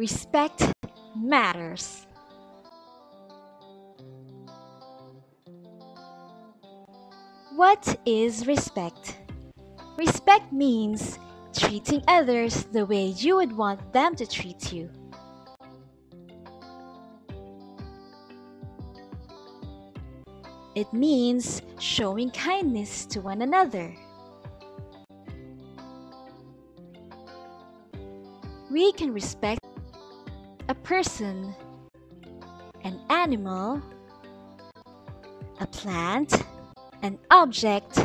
Respect matters. What is respect? Respect means treating others the way you would want them to treat you. It means showing kindness to one another. We can respect person, an animal, a plant, an object,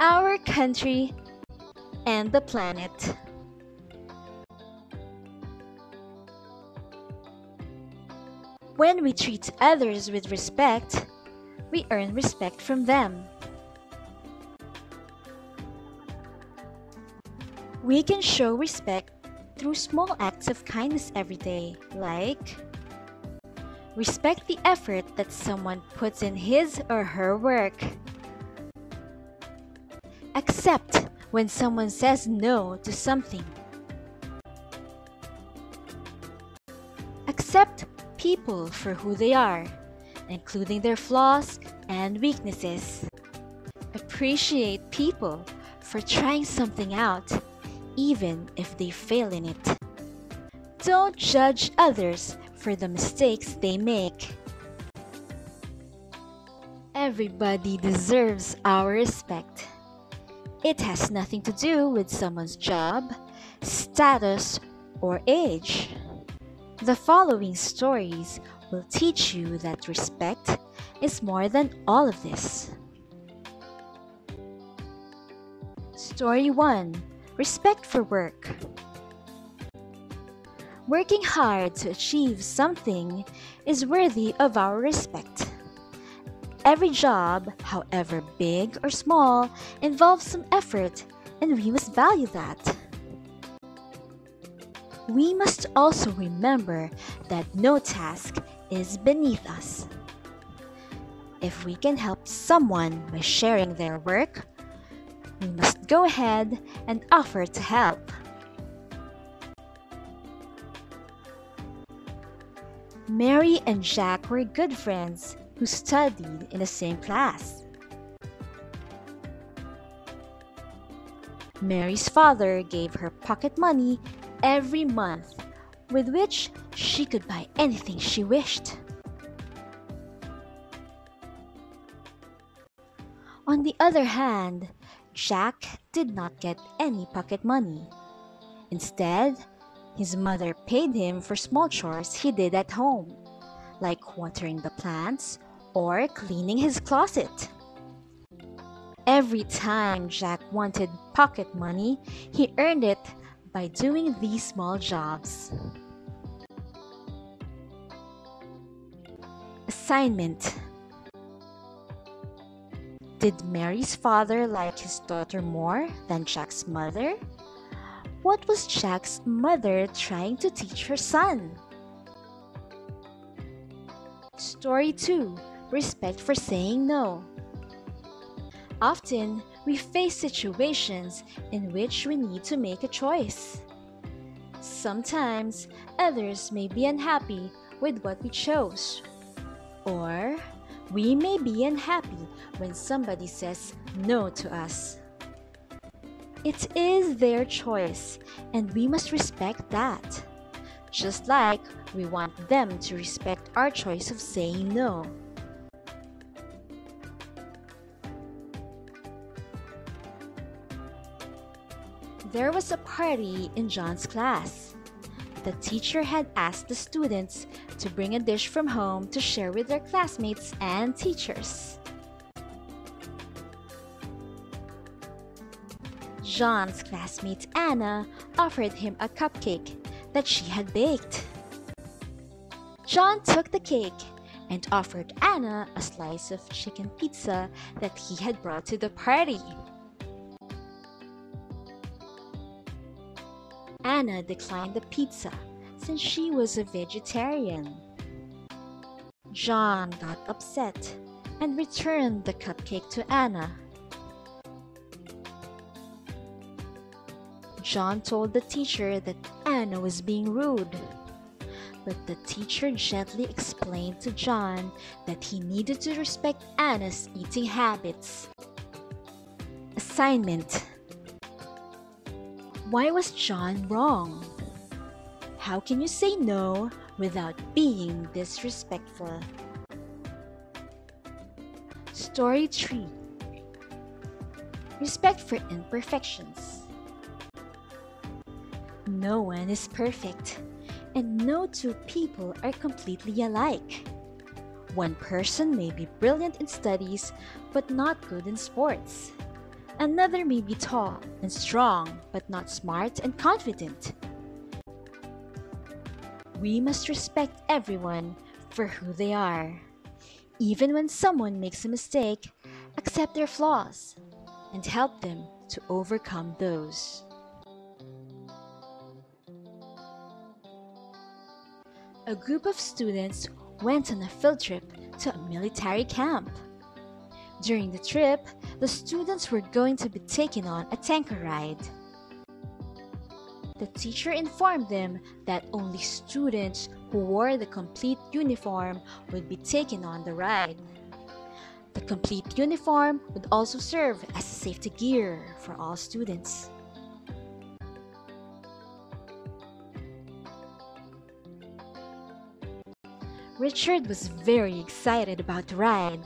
our country, and the planet. When we treat others with respect, we earn respect from them. We can show respect through small acts of kindness every day, like respect the effort that someone puts in his or her work. Accept when someone says no to something. Accept people for who they are including their flaws and weaknesses. Appreciate people for trying something out, even if they fail in it. Don't judge others for the mistakes they make. Everybody deserves our respect. It has nothing to do with someone's job, status, or age. The following stories will teach you that respect is more than all of this. Story 1 Respect for Work Working hard to achieve something is worthy of our respect. Every job, however big or small, involves some effort, and we must value that. We must also remember that no task is beneath us. If we can help someone by sharing their work, we must go ahead and offer to help. Mary and Jack were good friends who studied in the same class. Mary's father gave her pocket money every month with which she could buy anything she wished. On the other hand, Jack did not get any pocket money. Instead, his mother paid him for small chores he did at home, like watering the plants or cleaning his closet. Every time Jack wanted pocket money, he earned it by doing these small jobs. Assignment Did Mary's father like his daughter more than Jack's mother? What was Jack's mother trying to teach her son? Story 2 Respect for saying no. Often, we face situations in which we need to make a choice. Sometimes, others may be unhappy with what we chose. Or, we may be unhappy when somebody says no to us. It is their choice, and we must respect that. Just like we want them to respect our choice of saying no. There was a party in John's class. The teacher had asked the students to bring a dish from home to share with their classmates and teachers. John's classmate Anna offered him a cupcake that she had baked. John took the cake and offered Anna a slice of chicken pizza that he had brought to the party. Anna declined the pizza since she was a vegetarian. John got upset and returned the cupcake to Anna. John told the teacher that Anna was being rude. But the teacher gently explained to John that he needed to respect Anna's eating habits. Assignment Why was John wrong? How can you say no without being disrespectful? Story 3 Respect for imperfections. No one is perfect, and no two people are completely alike. One person may be brilliant in studies but not good in sports. Another may be tall and strong but not smart and confident. We must respect everyone for who they are. Even when someone makes a mistake, accept their flaws and help them to overcome those. A group of students went on a field trip to a military camp. During the trip, the students were going to be taken on a tanker ride. The teacher informed them that only students who wore the complete uniform would be taken on the ride. The complete uniform would also serve as safety gear for all students. Richard was very excited about the ride,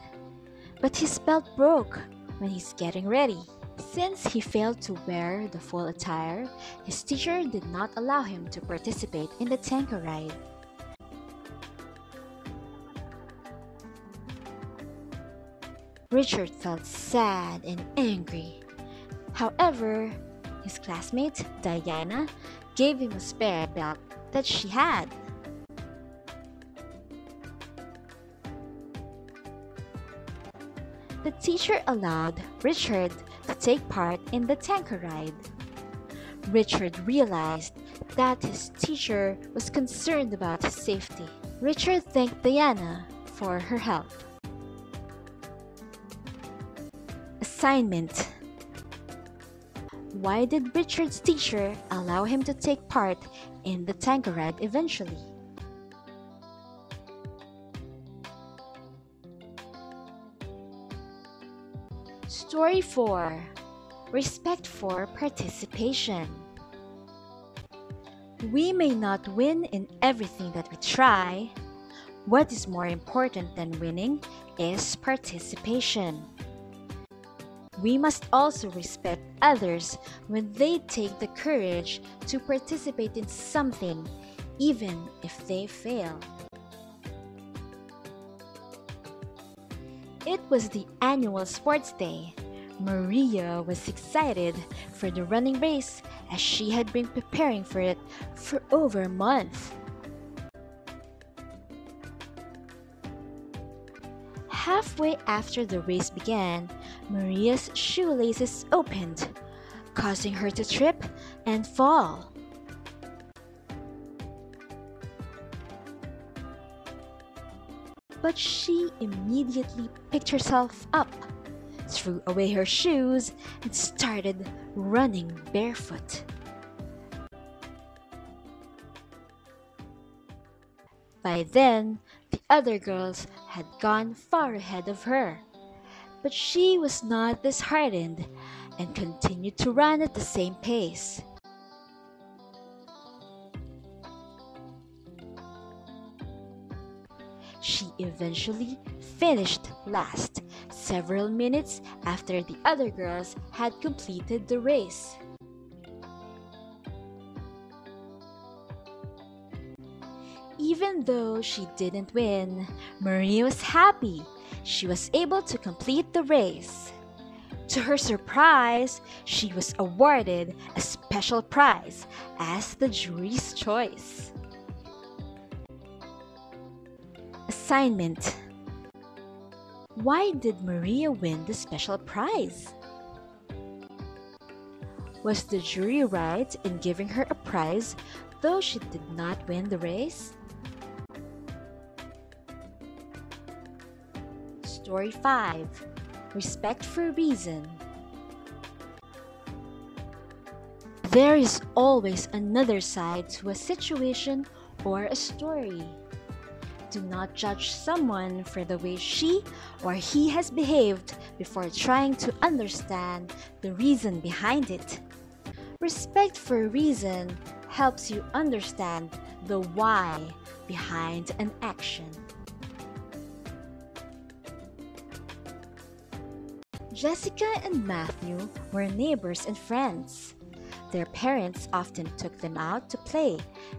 but his belt broke when he's getting ready. Since he failed to wear the full attire, his teacher did not allow him to participate in the tanker ride. Richard felt sad and angry. However, his classmate, Diana, gave him a spare belt that she had. The teacher allowed Richard to take part in the tanker ride. Richard realized that his teacher was concerned about his safety. Richard thanked Diana for her help. Assignment Why did Richard's teacher allow him to take part in the tanker ride eventually? Story 4 Respect for Participation We may not win in everything that we try. What is more important than winning is participation. We must also respect others when they take the courage to participate in something, even if they fail. It was the annual sports day. Maria was excited for the running race as she had been preparing for it for over a month. Halfway after the race began, Maria's shoelaces opened, causing her to trip and fall. But she immediately picked herself up, threw away her shoes, and started running barefoot. By then, the other girls had gone far ahead of her. But she was not disheartened and continued to run at the same pace. She eventually finished last, several minutes after the other girls had completed the race. Even though she didn't win, Maria was happy. She was able to complete the race. To her surprise, she was awarded a special prize as the jury's choice. Assignment Why did Maria win the special prize? Was the jury right in giving her a prize though she did not win the race? Story 5 Respect for Reason There is always another side to a situation or a story. Do not judge someone for the way she or he has behaved before trying to understand the reason behind it. Respect for reason helps you understand the why behind an action. Jessica and Matthew were neighbors and friends. Their parents often took them out to play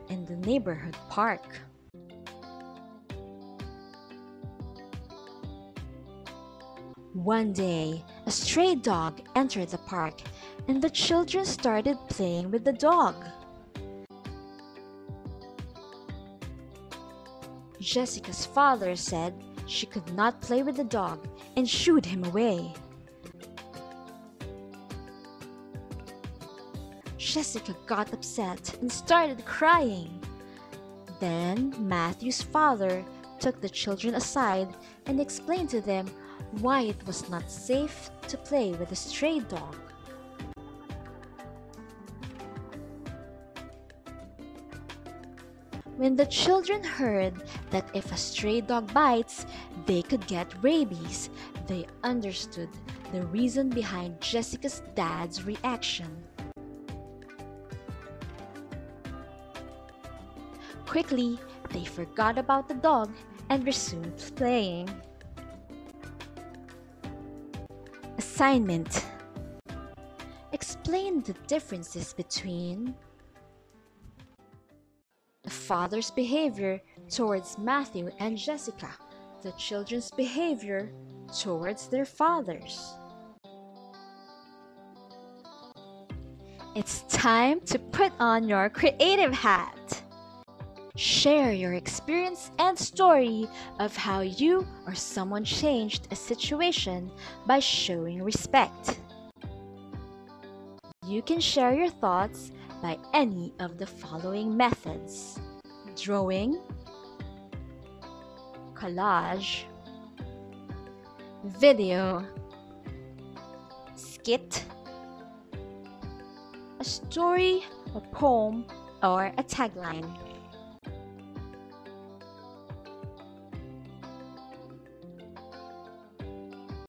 in the neighborhood park. One day, a stray dog entered the park and the children started playing with the dog. Jessica's father said she could not play with the dog and shooed him away. Jessica got upset and started crying. Then Matthew's father took the children aside and explained to them why it was not safe to play with a stray dog. When the children heard that if a stray dog bites, they could get rabies, they understood the reason behind Jessica's dad's reaction. Quickly, they forgot about the dog and resumed playing. Assignment Explain the differences between the father's behavior towards Matthew and Jessica, the children's behavior towards their fathers. It's time to put on your creative hat. Share your experience and story of how you or someone changed a situation by showing respect. You can share your thoughts by any of the following methods drawing, collage, video, skit, a story, a poem, or a tagline.